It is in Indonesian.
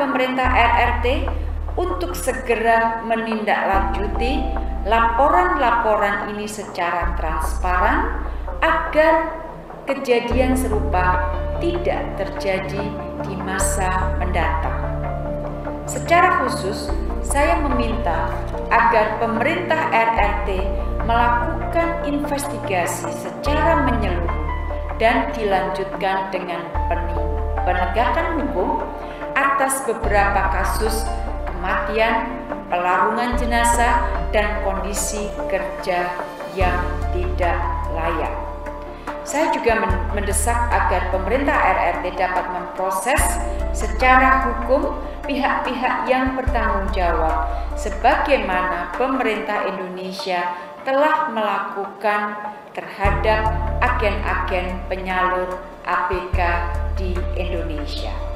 pemerintah RRT untuk segera menindaklanjuti laporan-laporan ini secara transparan agar kejadian serupa tidak terjadi di masa mendatang. Secara khusus, saya meminta agar pemerintah RRT melakukan investigasi secara menyeluruh dan dilanjutkan dengan penegakan hukum atas beberapa kasus kematian, pelarungan jenazah, dan kondisi kerja yang tidak layak. Saya juga mendesak agar pemerintah RRT dapat memproses secara hukum pihak-pihak yang bertanggung jawab sebagaimana pemerintah Indonesia telah melakukan terhadap agen-agen penyalur ABK di Indonesia.